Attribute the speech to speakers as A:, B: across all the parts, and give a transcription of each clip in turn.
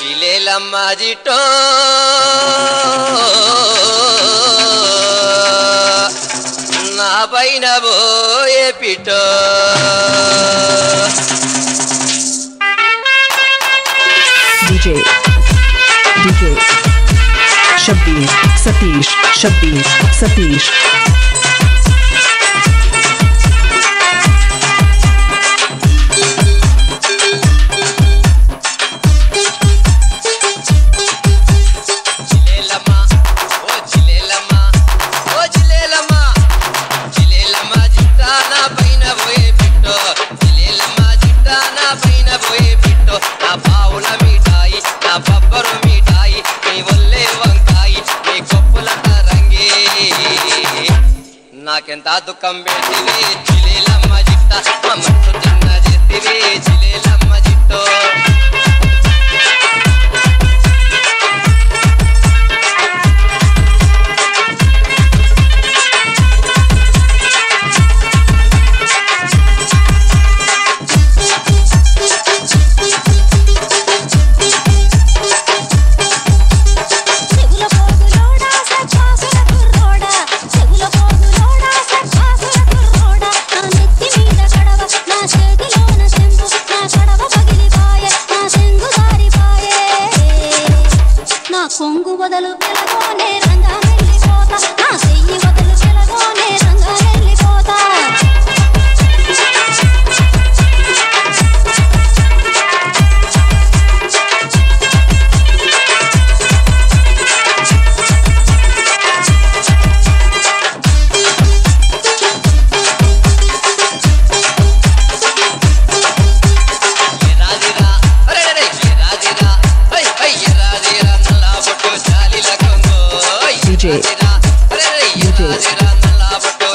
A: चिले लम्मा जिटो ना बो ये पिटो
B: डीजे डीजे शब्बीर सतीश शब्बीर सतीश
A: నాకెంత దుఃఖం పెట్టివి చిలీలమ్మ జిట్ట అమ్మతో చిన్న చెత్తివి చిలీలమ్మ జిట్టో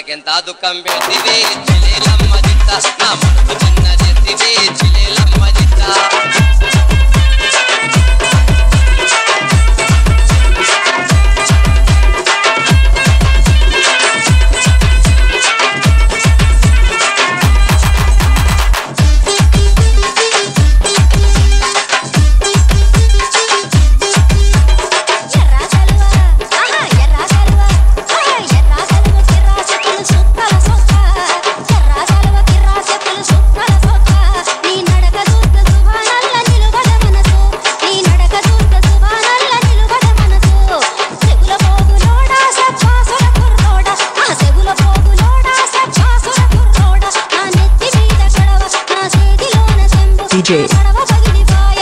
A: నాకెంత దుఃఖం పెట్టివే చిలేలమ్మ జిత్త నా మనసు చిన్న చెత్తివే చిలేలమ్మ జిత్త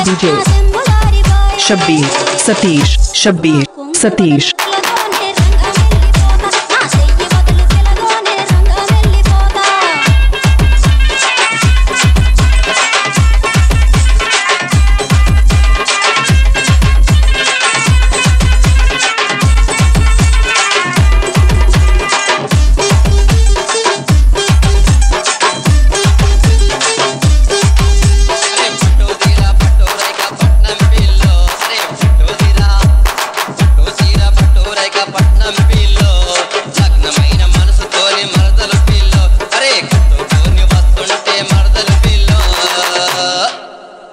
C: डीजे शब्बीर
B: सतीश शब्बीर
C: सतीश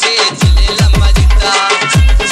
A: दिवे जिले लम्मा जिता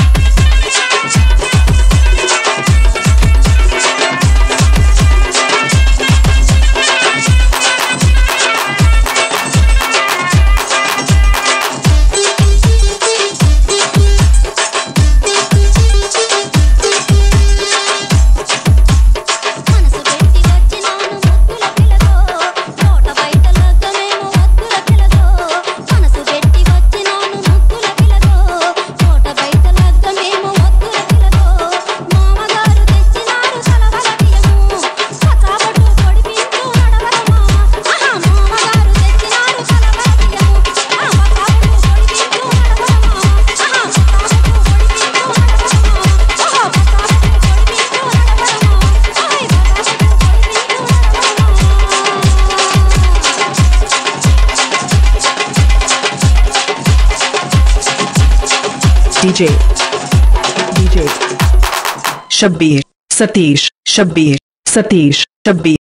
B: डीजे डीजे शब्बीर सतीश शब्बीर सतीश शब्बीर